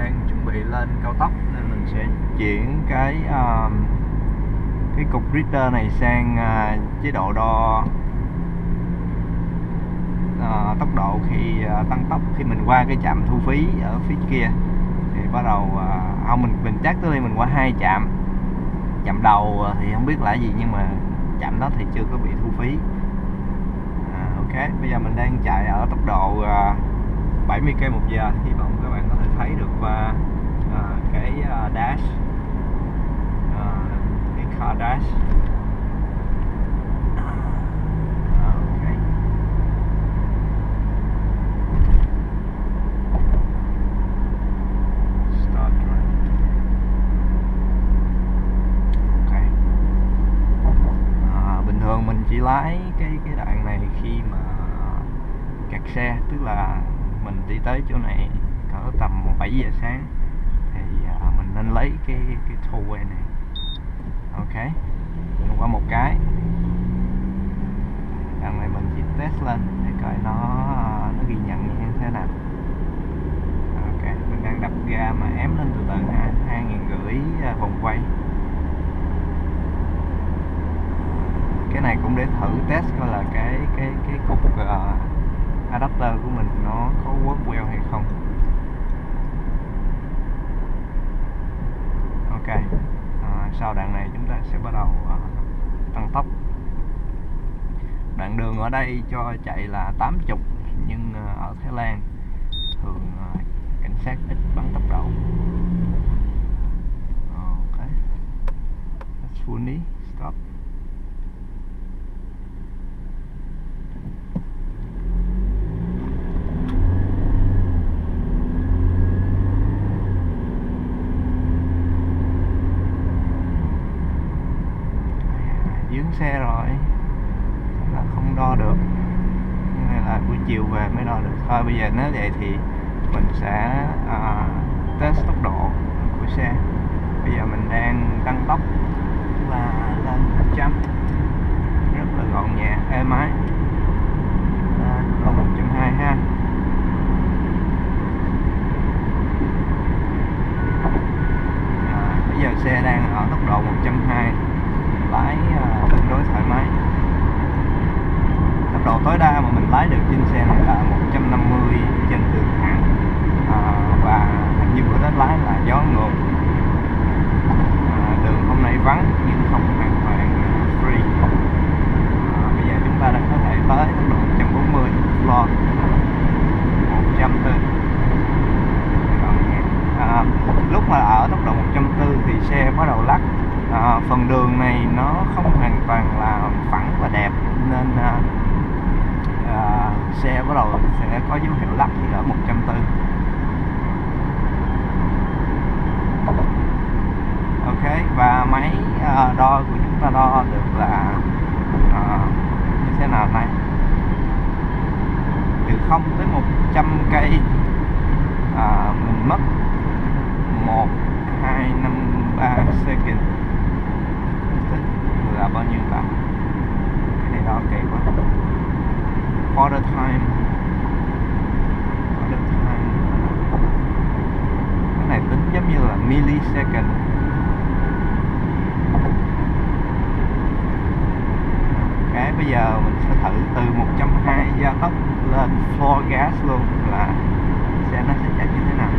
đang chuẩn bị lên cao tốc nên mình sẽ chuyển cái uh, cái cục reader này sang uh, chế độ đo uh, tốc độ khi uh, tăng tốc. Khi mình qua cái trạm thu phí ở phía kia thì bắt đầu uh, không mình mình chắc tới đây mình qua hai trạm. Chạm đầu thì không biết là gì nhưng mà chạm đó thì chưa có bị thu phí. À, ok bây giờ mình đang chạy ở tốc độ uh, 70 km một giờ hy vọng thấy được qua uh, cái uh, dash uh, cái car dash. Start driving ok. À, bình thường mình chỉ lái cái cái đoạn này khi mà kẹt xe tức là mình đi tới chỗ này cỡ tầm 7 giờ sáng thì uh, mình nên lấy cái cái tollway này. Ok mình qua một cái. Đằng này mình chỉ test lên để coi nó nó ghi nhận như thế nào. Ok mình đang đập ga mà ém lên từ từ ha hai nghìn rưỡi à, vòng quay. Cái này cũng để thử test coi là cái cái cái cục uh, à, adapter của mình nó có work well hay không ok à, sau đoạn này chúng ta sẽ bắt đầu uh, tăng tốc. Đoạn đường ở đây cho chạy là 80 nhưng uh, ở Thái Lan thường uh, cảnh sát ít bắn tốc độ. Xe rồi. Là không đo được. Nên là buổi chiều về mới đo được. Thôi bây giờ nếu vậy thì mình sẽ à, test tốc độ của xe. Bây giờ mình đang tăng tốc và là lên 100 rất là gọn nhẹ êm ái lên 120 ha. À, bây giờ xe đang ở tốc độ 120 lái à, tương đối thoải mái. Tốc độ tối đa mà mình lái được trên xe này là 150 trên đường thẳng à, và hình như bữa đó lái là gió ngược. À, đường hôm nay vắng nhưng không hoàn toàn à, free. À, bây giờ chúng ta đã có thể tới tốc độ 140 floor 140 à, lúc mà ở tốc độ 140 thì xe bắt đầu lắc à, phần đường này nó không hoàn toàn là phẳng và đẹp nên à, à, xe bắt đầu sẽ có dấu hiệu lắc khi ở 140 ok và máy à, đo của chúng ta đo được là à, như thế nào này? Từ 0 tới 100 cây à, mình mất 1 2 5 3 second là bao nhiêu ta cái này đo kỳ quá. Quarter time. Quarter time. Cái này tính giống như là millisecond. Cái bây giờ mình sẽ thử từ 120 gia tốc lên floor gas luôn là xe nó sẽ chạy như thế nào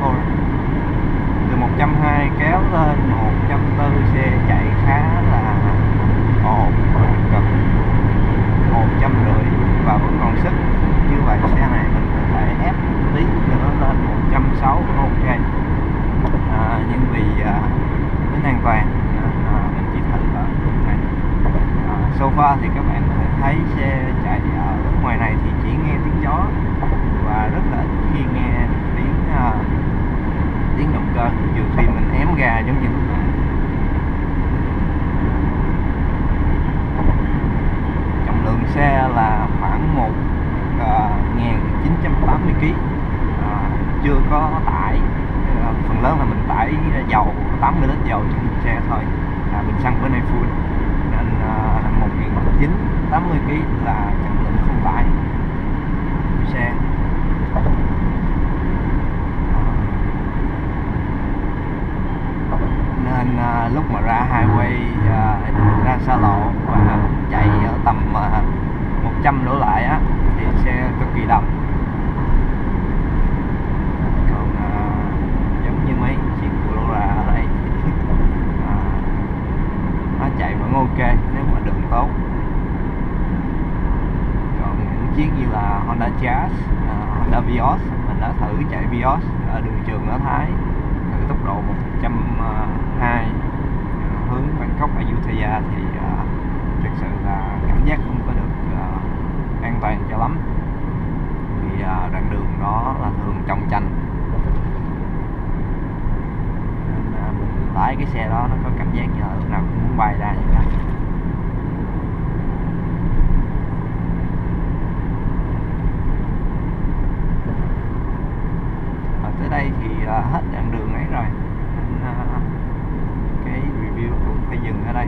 floor từ 120 kéo lên 140 xe chạy khá là ổn gần 150 và vẫn còn sức. Như vậy xe này mình có thể ép tí cho nó lên 160 ok. À, nhưng vì à, tính an toàn à, à mình chỉ thử ở này. À, so far thì các bạn có thể thấy xe chạy ở ngoài này thì chỉ nghe tiếng gió và rất là ít khi nghe tiếng à, tiếng động cơ trừ khi mình ém giống như trọng lượng xe là khoảng 1 980 kg à, chưa có tải à, phần lớn là mình tải dầu 80 lít dầu trong xe thôi. À, mình xăng bữa nay full. Nên à, một ngàn chín 80 kg là trọng lượng không tải của xe. À, lúc mà ra highway à, ra xa lộ và chạy ở tầm à, 100 đổ lại á thì xe cực kỳ đông còn à, giống như mấy chiếc Corolla ở đây à, nó chạy vẫn ok nếu mà đường tốt. Còn những chiếc như là Honda Jazz, uh, Honda Vios mình đã thử chạy Vios ở đường trường ở Thái thử tốc độ 120 khóc hướng Bangkok Ayutthaya thì uh, thực sự là cảm giác không có được uh, an toàn cho lắm. Vì uh, đoạn đường đó là thường trong chanh. Nên uh, mình lái cái xe đó nó có cảm giác như là lúc nào cũng muốn bay ra vậy đó. Ở tới đây thì uh, hết đoạn đường ấy rồi phải dừng ở đây.